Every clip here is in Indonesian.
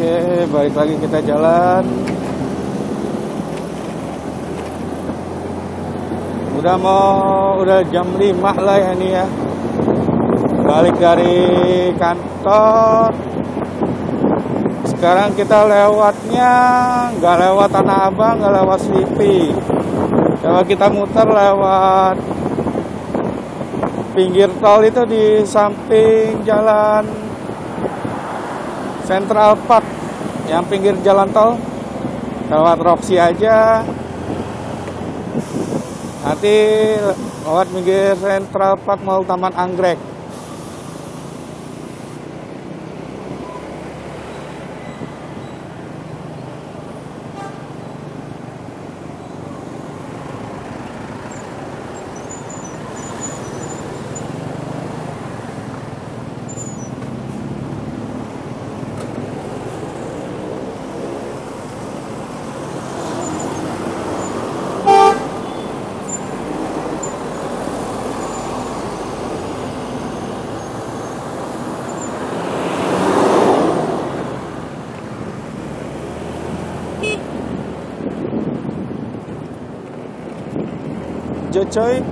Oke, balik lagi kita jalan. Udah mau udah jam 5 lah ya ini ya. Balik dari kantor. Sekarang kita lewatnya nggak lewat Tanah Abang, nggak lewat Slipi. Coba kita muter lewat pinggir tol itu di samping jalan Central Park yang pinggir jalan tol. Lewat Roxy aja. Nanti lewat pinggir Central Park mau Taman Anggrek giờ chơi.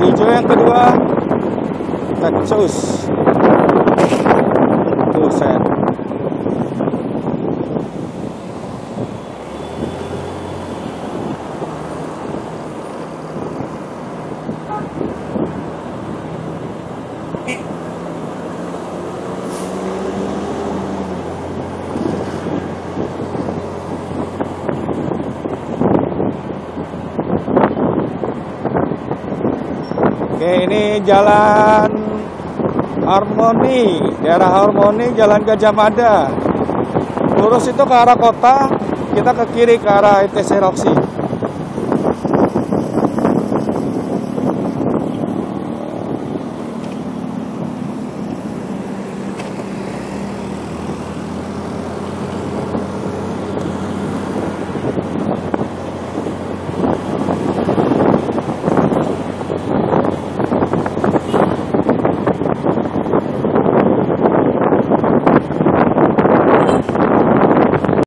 Hijau yang kedua kaktus tuh Oke, ini jalan Harmoni, daerah Harmoni, Jalan Gajah Mada. Lurus itu ke arah kota, kita ke kiri ke arah ITC Roxy.